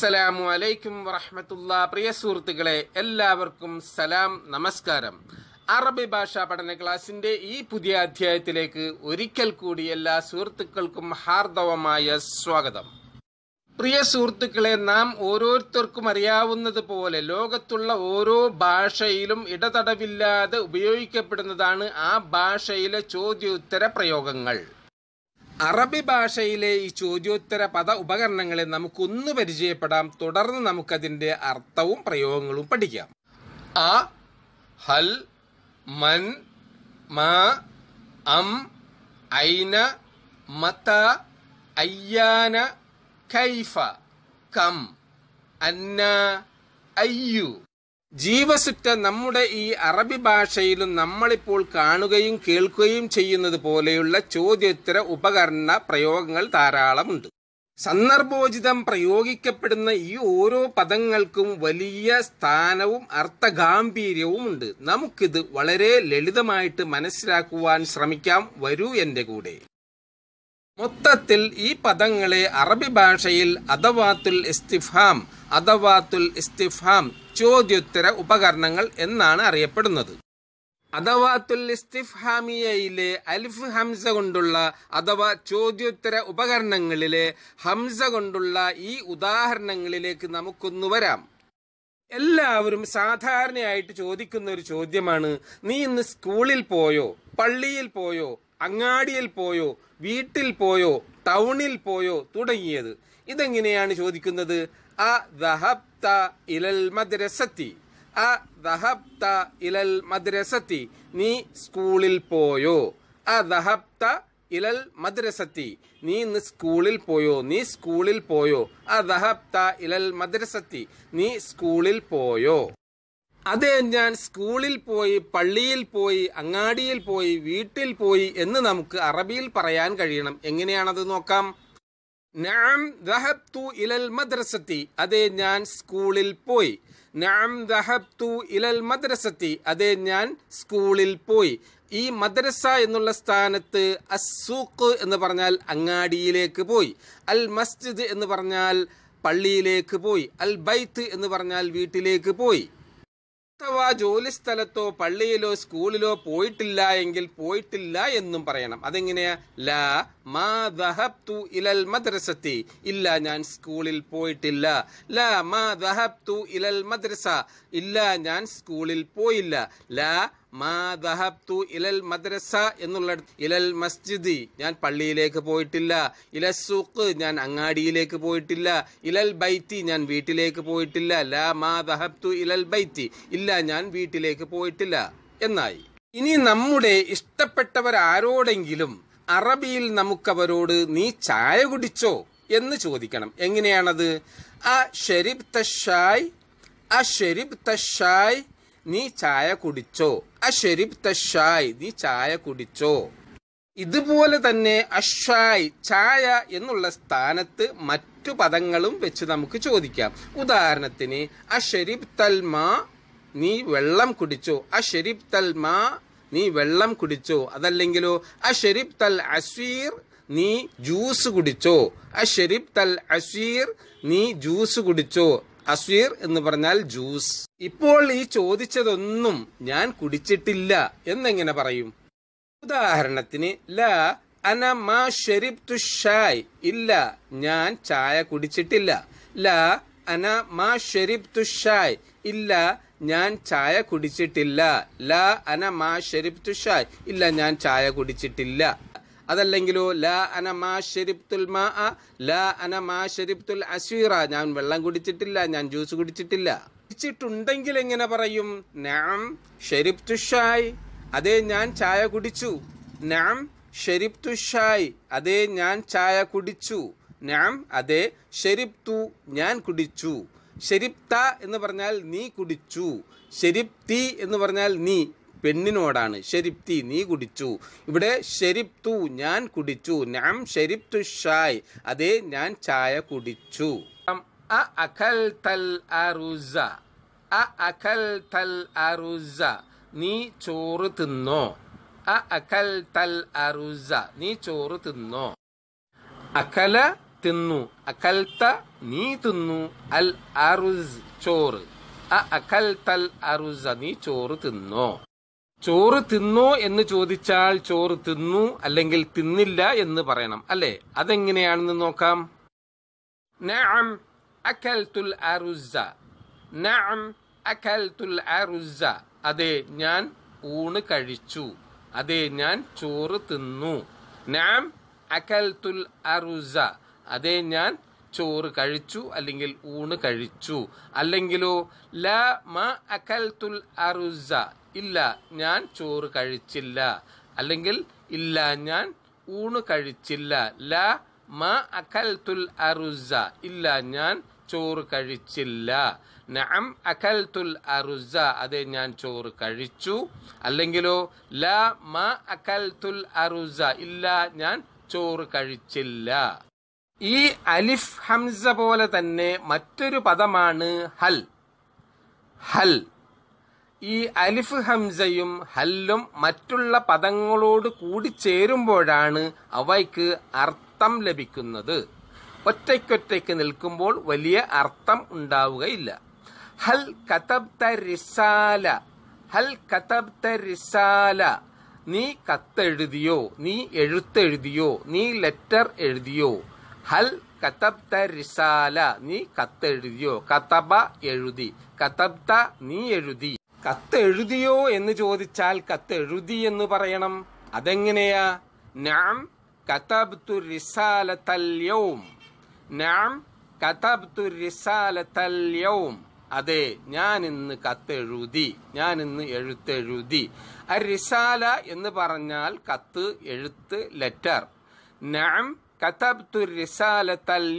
അസ്സലാമു അലൈക്കും വറഹമത്തുള്ള പ്രിയ സുഹൃത്തുക്കളെ എല്ലാവർക്കും സലാം നമസ്കാരം. അറബി ഭാഷാ പഠന ക്ലാസിന്റെ ഈ പുതിയ അധ്യായത്തിലേക്ക് ഒരിക്കൽ കൂടി എല്ലാ സുഹൃത്തുക്കൾക്കും ഹാർദവമായ സ്വാഗതം. പ്രിയ സുഹൃത്തുക്കളെ നാം ഓരോരുത്തർക്കും അറിയാവുന്നത് പോലെ ലോകത്തുള്ള ഓരോ ഭാഷയിലും ഇടതടവില്ലാതെ ഉപയോഗിക്കപ്പെടുന്നതാണ് ആ ഭാഷയിലെ ചോദ്യോത്തര പ്രയോഗങ്ങൾ. അറബി ഭാഷയിലെ ഈ ചോദ്യോത്തര പദ ഉപകരണങ്ങളെ നമുക്കൊന്ന് പരിചയപ്പെടാം. തുടർന്ന് നമുക്കതിന്റെ അർത്ഥവും പ്രയോഗങ്ങളും പഠിക്കാം. അ ഹൽ മൻ മ അം ഐന മത അയ്യാന കൈഫ കം അന്ന അയ്യു. ജീവസുറ്റ നമ്മുടെ ഈ അറബി ഭാഷയിലും നമ്മളിപ്പോൾ കാണുകയും കേൾക്കുകയും ചെയ്യുന്നത് പോലെയുള്ള ചോദ്യോത്തര ഉപകരണ പ്രയോഗങ്ങൾ ധാരാളമുണ്ട്. സന്ദർഭോചിതം പ്രയോഗിക്കപ്പെടുന്ന ഈ ഓരോ പദങ്ങൾക്കും വലിയ സ്ഥാനവും അർത്ഥഗാംഭീര്യവും ഉണ്ട്. നമുക്കിത് വളരെ ലളിതമായിട്ട് മനസ്സിലാക്കുവാൻ ശ്രമിക്കാം. വരൂ എന്റെ കൂടെ. മൊത്തത്തിൽ ഈ പദങ്ങളെ അറബി ഭാഷയിൽ അദവാത്തുൽ ഇസ്തിഫാം അദവാത്തുൽ ഇസ്തിഫാം ചോദ്യോത്തര ഉപകരണങ്ങൾ എന്നാണ് അറിയപ്പെടുന്നത്. അഥവാ തുല്യസ്തിഫ്ഹാമിയയിലെ അൽഫ് ഹംസ കൊണ്ടുള്ള അഥവാ ചോദ്യോത്തര ഉപകരണങ്ങളിലെ ഹംസ കൊണ്ടുള്ള ഈ ഉദാഹരണങ്ങളിലേക്ക് നമുക്കൊന്നു വരാം. എല്ലാവരും സാധാരണയായിട്ട് ചോദിക്കുന്ന ഒരു ചോദ്യമാണ് നീ ഇന്ന് സ്കൂളിൽ പോയോ പള്ളിയിൽ പോയോ അങ്ങാടിയിൽ പോയോ വീട്ടിൽ പോയോ ടൗണിൽ പോയോ തുടങ്ങിയത്? ഇതെങ്ങനെയാണ് ചോദിക്കുന്നത്? അ ദഹബ്ത ഇലൽ മദ്രസത്തി. അ ദഹബ്ത ഇലൽ മദ്രസത്തി. നീ സ്കൂളിൽ പോയോ? അ ദഹബ്ത ഇലൽ മദ്രസത്തി. നീ ഇന്ന് സ്കൂളിൽ പോയോ? നീ സ്കൂളിൽ പോയോ? അ ദഹബ്ത ഇലൽ മദ്രസത്തി. നീ സ്കൂളിൽ പോയോ? അതെ ഞാൻ സ്കൂളിൽ പോയി പള്ളിയിൽ പോയി അങ്ങാടിയിൽ പോയി വീട്ടിൽ പോയി എന്ന് നമുക്ക് അറബിയിൽ പറയാൻ കഴിയണം. എങ്ങനെയാണത് നോക്കാം? നാം ദഹബ്തു ഇലൽ മദ്രസത്തി. അതെ ഞാൻ സ്കൂളിൽ പോയി. നാം ദഹബ്തു ഇലൽ മദ്രസത്തി. അതെ ഞാൻ സ്കൂളിൽ പോയി. ഈ മദ്രസ എന്നുള്ള സ്ഥാനത്ത് അസൂഖ് എന്ന് പറഞ്ഞാൽ അങ്ങാടിയിലേക്ക് പോയി. അൽ മസ്ജിദ് എന്ന് പറഞ്ഞാൽ പള്ളിയിലേക്ക് പോയി. അൽ ബൈത്ത് എന്ന് പറഞ്ഞാൽ വീട്ടിലേക്ക് പോയി. അഥവാ ജോലി സ്ഥലത്തോ പള്ളിയിലോ സ്കൂളിലോ പോയിട്ടില്ല എങ്കിൽ പോയിട്ടില്ല എന്നും പറയണം. അതെങ്ങനെയാ? ലാ മാ ഇലൽ മദ്രസത്തി. ഇല്ല ഞാൻ സ്കൂളിൽ പോയിട്ടില്ല. ലാ മാ ദഹബ്തു ഇലൽ മദ്രസ. ഇല്ല ഞാൻ സ്കൂളിൽ പോയില്ല. ലാ മാ ദഹബ്തു ഇലൽ മദ്രസ എന്നുള്ള ഇലൽ മസ്ജിദി ഞാൻ പള്ളിയിലേക്ക് പോയിട്ടില്ല. ഇല സൂക്ക് ഞാൻ അങ്ങാടിയിലേക്ക് പോയിട്ടില്ല. ഇലൽ ബൈത്തി ഞാൻ വീട്ടിലേക്ക് പോയിട്ടില്ല. ലാ മാ ദഹബ്തു ഇലൽ ബൈത്തി ഇല്ല ഞാൻ വീട്ടിലേക്ക് പോയിട്ടില്ല എന്നായി. ഇനി നമ്മുടെ ഇഷ്ടപ്പെട്ടവർ ആരോടെങ്കിലും അറബിയിൽ നമുക്കവരോട് നീ ചായ കുടിച്ചോ? എന്ന് ചോദിക്കണം. എങ്ങനെയാണത്? ആ ഷെരിബ് തഷായ് ആ ഷെരിബ് തഷായ് നീ ചായ കുടിച്ചോ? അഷരിബ് തഷായ് നീ ചായ കുടിച്ചോ? ഇതുപോലെ തന്നെ അഷായ് ചായ എന്നുള്ള സ്ഥാനത്ത് മറ്റു പദങ്ങളും വെച്ച് നമുക്ക് ചോദിക്കാം. ഉദാഹരണത്തിന് അഷരിബ് തൽമാ നീ വെള്ളം കുടിച്ചോ? അഷരിബ് തൽമാ നീ വെള്ളം കുടിച്ചോ? അതല്ലെങ്കിലോ അഷരിബ് തൽ അസീർ നീ ജ്യൂസ് കുടിച്ചോ? അഷരിബ് തൽ അസീർ നീ ജ്യൂസ് കുടിച്ചോ? അസ്വീർ എന്ന് പറഞ്ഞാൽ ജ്യൂസ്. ഇപ്പോൾ ഈ ചോദിച്ചതൊന്നും ഞാൻ കുടിച്ചിട്ടില്ല എന്നെങ്ങനെ പറയും? ഉദാഹരണത്തിന് ല അന മാ ഷെരിബ് ഷായ്. ഇല്ല ഞാൻ ചായ കുടിച്ചിട്ടില്ല. ല അന മാ ഷെരിബ് ഷായ്. ഇല്ല ഞാൻ ചായ കുടിച്ചിട്ടില്ല. ല അന മാ ഷെരിബ് ഷായ്. ഇല്ല ഞാൻ ചായ കുടിച്ചിട്ടില്ല. അതല്ലെങ്കിലോ ലാ അന മാ ഷെരിബ്തുൽ മാ ലാ അന മാ ഷെരിബ്തുൽ അസ്വീറ ഞാൻ വെള്ളം കുടിച്ചിട്ടില്ല ഞാൻ ജ്യൂസ് കുടിച്ചിട്ടില്ല. കുടിച്ചിട്ടുണ്ടെങ്കിൽ എങ്ങനെ പറയും? നാം അതെ ഞാൻ ചായ കുടിച്ചു. നാം ഷെരിബ്തു ഷായ് അതെ ഞാൻ ചായ കുടിച്ചു. നാം അതെ ഷെരിബ്തു ഞാൻ കുടിച്ചു. ഷെരിബ്ത എന്ന് പറഞ്ഞാൽ നീ കുടിച്ചു. ഷെരിബ്തി എന്ന് പറഞ്ഞാൽ നീ. പെണ്ണിനോടാണ് ഷെരിപ്തി നീ കുടിച്ചു. ഇവിടെ ഷെരിപ്തു ഞാൻ കുടിച്ചു. നാം ഷെരിപ്തു ഷായ്. അതെ ഞാൻ ചായ കുടിച്ചു. അ അഖൽ അ അഖൽ നീ ചോറ് തിന്നോ. അ അഖൽ തൽ അറുസ. നീ ചോറ് തിന്നോ. അഖല തിന്നു. അഖൽത്ത നീ തിന്നു. അൽ അറുസ്. ചോറ്. അ തൽ അറുസ. നീ ചോറ് തിന്നോ. ചോറ് തിന്നോ എന്ന് ചോദിച്ചാൽ ചോറ് തിന്നു അല്ലെങ്കിൽ തിന്നില്ല എന്ന് പറയണം അല്ലെ? അതെങ്ങനെയാണെന്ന് നോക്കാം. നഅം നഅം അതെ ഞാൻ ഊണ് കഴിച്ചു. അതെ ഞാൻ ചോറ് തിന്നു. നഅം അകൽത്തുൽ അറുസ. അതെ ഞാൻ ചോറ് കഴിച്ചു അല്ലെങ്കിൽ ഊണ് കഴിച്ചു. അല്ലെങ്കിലോ ല മ അകൽത്തുൽ അറുസ. ഇല്ല ഞാൻ ചോറ് കഴിച്ചില്ല. അല്ലെങ്കിൽ ഇല്ല ഞാൻ ഊണ് കഴിച്ചില്ല. ല മ അകൽത്തുൽ അറുസ. ഇല്ല ഞാൻ ചോറ് കഴിച്ചില്ല. നഅം അകൽത്തുൽ അറുസ. അതെ ഞാൻ ചോറ് കഴിച്ചു. അല്ലെങ്കിലോ ല മ അകൽത്തുൽ അറുസ. ഇല്ല ഞാൻ ചോറ് കഴിച്ചില്ല. ഈ അലിഫ് ഹംസ പോലെ തന്നെ മറ്റൊരു പദമാണ് ഹൽ. ഹൽ. ഈ അലിഫ് ഹംസയും ഹല്ലും മറ്റുള്ള പദങ്ങളോട് കൂടി ചേരുമ്പോഴാണ് അവയ്ക്ക് അർത്ഥം ലഭിക്കുന്നത്. ഒറ്റയ്ക്കൊറ്റയ്ക്ക് നിൽക്കുമ്പോൾ വലിയ അർത്ഥം ഉണ്ടാവുകയില്ല. ഹൽ കതബ്ത റിസാല ഹൽ കതബ്ത റിസാല നീ കത്തെഴുതിയോ നീ എഴുത്തെഴുതിയോ നീ ലെറ്റർ എഴുതിയോ ഹൽ കതബ്ത റിസാല നീ കത്തെഴുതിയോ കതബ എഴുതി കതബ്ത നീ എഴുതി. കത്തെഴുതിയോ എന്ന് ചോദിച്ചാൽ കത്തെഴുതി എന്ന് പറയണം. അതെങ്ങനെയാ? നാം കതബ്തു റിസാലത്തല്യവും നാം കതബ്തു യൗം. അതെ ഞാൻ ഇന്ന് കത്തെഴുതി ഞാൻ ഇന്ന് എഴുത്തെഴുതി. അ റിസാല എന്ന് പറഞ്ഞാൽ കത്ത് എഴുത്ത് ലെറ്റർ. നാം കതബ്തു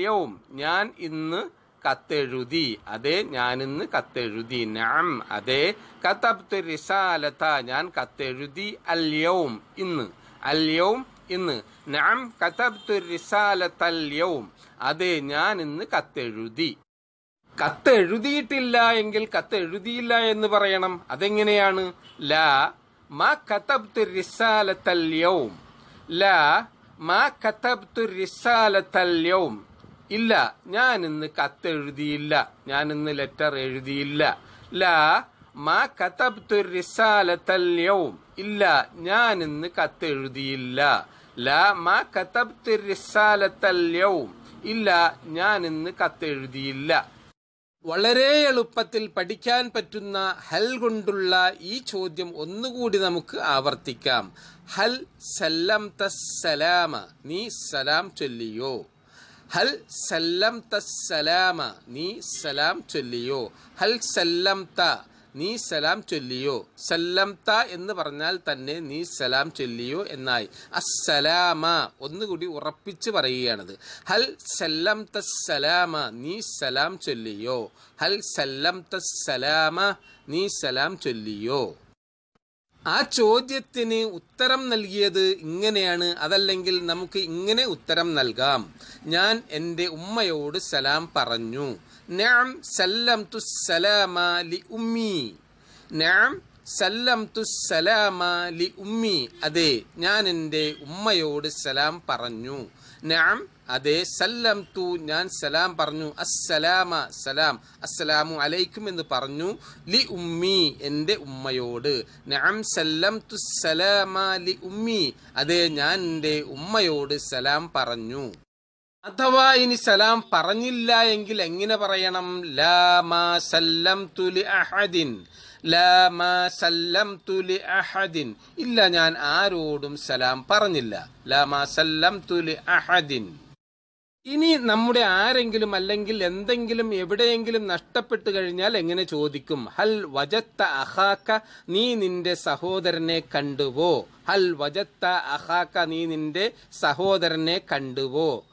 യൗം. ഞാൻ ഇന്ന് കത്തെഴുതി. അതെ ഞാൻ ഇന്ന് കത്തെഴുതി. നാം അതെ കതബ്തു റിസാലത്ത ഞാൻ കത്തെഴുതി. അല്യവും ഇന്ന്. അല്യവും ഇന്ന്. നാം കതബ്തു റിസാലത്തല്യവും അതെ ഞാൻ ഇന്ന് കത്തെഴുതി. കത്തെഴുതിയിട്ടില്ല എങ്കിൽ കത്തെഴുതിയില്ല എന്ന് പറയണം. അതെങ്ങനെയാണ്? ലാ മാ കതബ്തു റിസാലത്തല്യവും ലാ മാ കതബ്തു റിസാലത്തല്യവും ഇല്ല ഞാൻ ഇന്ന് കത്തെഴുതിയില്ല ഞാൻ ഇന്ന് ലെറ്റർ എഴുതിയില്ല. ലാ മാ കതബ്തു റിസാലത്തല്യവും ഇല്ല ഞാൻ ഇന്ന് കത്തെഴുതിയില്ല. ലാ മാ കതബ്തു റിസാലത്തല്യവും ഇല്ല ഞാൻ ഇന്ന് കത്തെഴുതിയില്ല. വളരെ എളുപ്പത്തിൽ പഠിക്കാൻ പറ്റുന്ന ഹൽ കൊണ്ടുള്ള ഈ ചോദ്യം ഒന്നുകൂടി നമുക്ക് ആവർത്തിക്കാം. ഹൽ സല്ലം സലാമ. നീ സലാം ചൊല്ലിയോ? ഹൽ സല്ലം സലാമ നീ സലാം ചൊല്ലിയോ. ഹൽ സല്ലം നീ സലാം ചൊല്ലിയോ. സല്ലംത എന്ന് പറഞ്ഞാൽ തന്നെ നീ സലാം ചൊല്ലിയോ എന്നായി. അസ്സലാമ ഒന്നുകൂടി ഉറപ്പിച്ച് പറയുകയാണത്. ഹൽ സല്ലംത സലാമ നീ സലാം ചൊല്ലിയോ. ഹൽ സല്ലംത സലാമ നീ സലാം ചൊല്ലിയോ. ആ ചോദ്യത്തിന് ഉത്തരം നൽകിയത് ഇങ്ങനെയാണ്. അതല്ലെങ്കിൽ നമുക്ക് ഇങ്ങനെ ഉത്തരം നൽകാം. ഞാൻ എന്റെ ഉമ്മയോട് സലാം പറഞ്ഞു. നാം സല്ലം തു ലി ഉമ്മി. നാം സല്ലം തു ലി ഉമ്മി. അതെ ഞാൻ എന്റെ ഉമ്മയോട് സലാം പറഞ്ഞു. നാം അതെ സല്ലം തു ഞാൻ സലാം പറഞ്ഞു. അസ്സലാമ സലാം. അസ്സലാമു അലൈക്കും എന്ന് പറഞ്ഞു. ലി ഉമ്മി എന്റെ ഉമ്മയോട്. നാം സല്ലം തു സലാമ ലി ഉമ്മി. അതെ ഞാൻ എന്റെ ഉമ്മയോട് സലാം പറഞ്ഞു. അഥവാ ഇനി സലാം പറഞ്ഞില്ല എങ്കിൽ എങ്ങനെ പറയണം? ലാ മാ സല്ലം തുലി അഹദിൻ. ലാ മാ സല്ലം തുലി അഹദിൻ. ഇല്ല ഞാൻ ആരോടും സലാം പറഞ്ഞില്ല. ലാ മാ സല്ലം തുലി അഹദിൻ. ഇനി നമ്മുടെ ആരെങ്കിലും അല്ലെങ്കിൽ എന്തെങ്കിലും എവിടെയെങ്കിലും നഷ്ടപ്പെട്ടു കഴിഞ്ഞാൽ എങ്ങനെ ചോദിക്കും? ഹൽ വജത്ത അഹാക്ക നീ നിന്റെ സഹോദരനെ കണ്ടുവോ? ഹൽ വജത്ത അഹാക്ക നീ നിന്റെ സഹോദരനെ കണ്ടുവോ?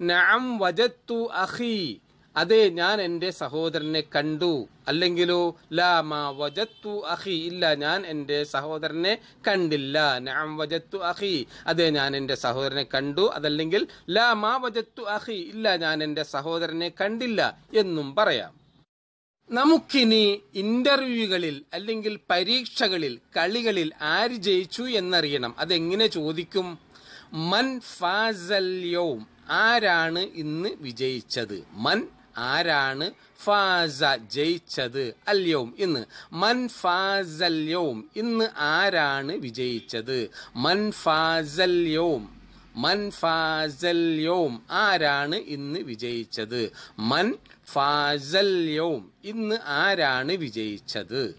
നാം വജത്തു അഖി അതെ ഞാൻ എന്റെ സഹോദരനെ കണ്ടു. അല്ലെങ്കിലോ ലാ മാ വജത്തു അഖി. ഇല്ല ഞാൻ എന്റെ സഹോദരനെ കണ്ടില്ല. നഅം വജത്തു അഹി അതെ ഞാൻ എന്റെ സഹോദരനെ കണ്ടു. അതല്ലെങ്കിൽ ലാ മാ വജത്തു അഹി ഇല്ല ഞാൻ എന്റെ സഹോദരനെ കണ്ടില്ല എന്നും പറയാം. നമുക്കിനി ഇന്റർവ്യൂകളിൽ അല്ലെങ്കിൽ പരീക്ഷകളിൽ കളികളിൽ ആര് ജയിച്ചു എന്നറിയണം. അതെങ്ങനെ ചോദിക്കും? മൻ ഫാസൽ യൗം. ആരാണ് ഇന്ന് വിജയിച്ചത്? മൻ ആരാണ് ഫാസ ജയിച്ചത് അല്യവും ഇന്ന്? മൻ ഫാസല്യവും ഇന്ന് ആരാണ് വിജയിച്ചത്? മൻ ഫാസല്യവും മൻ ഫാസല്യോം ആരാണ് ഇന്ന് വിജയിച്ചത്? മൻ ഫാസല്യോം ഇന്ന് ആരാണ് വിജയിച്ചത്?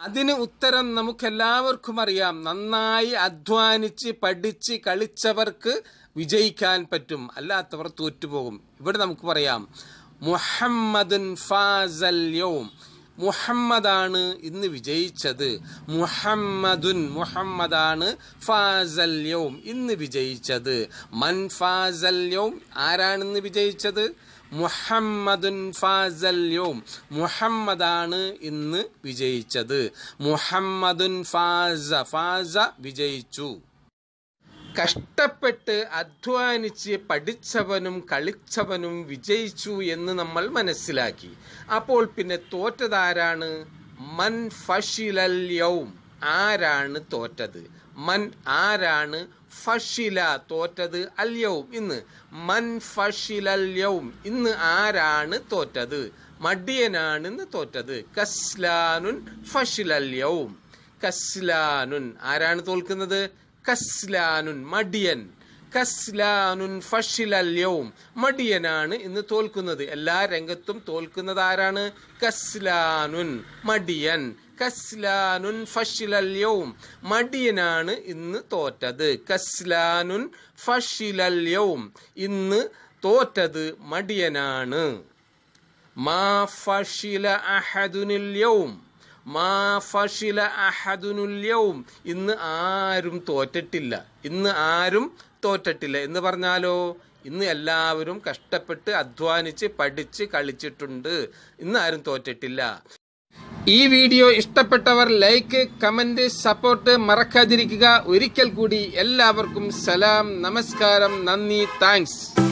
അതിന് ഉത്തരം നമുക്കെല്ലാവർക്കും അറിയാം. നന്നായി അധ്വാനിച്ച് പഠിച്ച് കളിച്ചവർക്ക് വിജയിക്കാൻ പറ്റും. അല്ലാത്തവർ തോറ്റുപോകും. ഇവിടെ നമുക്ക് പറയാം. മുഹമ്മദുൻ ഫാസല്യവും മുഹമ്മദാണ് ഇന്ന് വിജയിച്ചത്. മുഹമ്മദുൻ മുഹമ്മദാണ് ഫാസൽ ഫാസല്യവും ഇന്ന് വിജയിച്ചത്. മൻ ഫാസൽ യൗം ആരാണ് ആരാണിന്ന് വിജയിച്ചത്? മുഹമ്മദുൻ ഫാസല്യവും മുഹമ്മദാണ് ഇന്ന് വിജയിച്ചത്. മുഹമ്മദുൻ ഫാസ ഫാസ വിജയിച്ചു. കഷ്ടപ്പെട്ട് അധ്വാനിച്ച് പഠിച്ചവനും കളിച്ചവനും വിജയിച്ചു എന്ന് നമ്മൾ മനസ്സിലാക്കി. അപ്പോൾ പിന്നെ തോറ്റതാരാണ്? മൻ ഫഷിലൽ യൗം. ആരാണ് തോറ്റത്? മൻ ആരാണ് ഫഷില തോറ്റത്? അല്യവും ഇന്ന് മൻ ഫഷിലല്യവും ഇന്ന് ആരാണ് തോറ്റത്? മടിയനാണ് ഇന്ന് തോറ്റത്. കസ്ലാനുൻ ഫഷിലല്യവും കസ്ലാനുൻ ആരാണ് തോൽക്കുന്നത്? കസ്ലാനുൻ മടിയൻ. കസ്ലാനുൻ ഫഷിലല്യവും മടിയനാണ് ഇന്ന് തോൽക്കുന്നത്. എല്ലാ രംഗത്തും തോൽക്കുന്നത് ആരാണ്? കസ്ലാനുൻ മടിയൻ. കസ്ലാനുൻ ഫഷിലല്യവും മടിയനാണ് ഇന്ന് തോറ്റത്. കസ്ലാനുൻ ഫഷിലല്യവും ഇന്ന് തോറ്റത് മടിയനാണ്. മാ ഫഷില അഹദുനില്യവും മാ അഹദുനുല്യവും ഇന്ന് ആരും തോറ്റിട്ടില്ല. ഇന്ന് ആരും തോറ്റിട്ടില്ല. എന്ന് പറഞ്ഞാലോ? ഇന്ന് എല്ലാവരും കഷ്ടപ്പെട്ട് അധ്വാനിച്ച് പഠിച്ച് കളിച്ചിട്ടുണ്ട്. ഇന്ന് ആരും തോറ്റിട്ടില്ല. ഈ വീഡിയോ ഇഷ്ടപ്പെട്ടവർ ലൈക്ക് കമന്റ് സപ്പോർട്ട് മറക്കാതിരിക്കുക. ഒരിക്കൽ കൂടി എല്ലാവർക്കും സലാം നമസ്കാരം നന്ദി താങ്ക്സ്.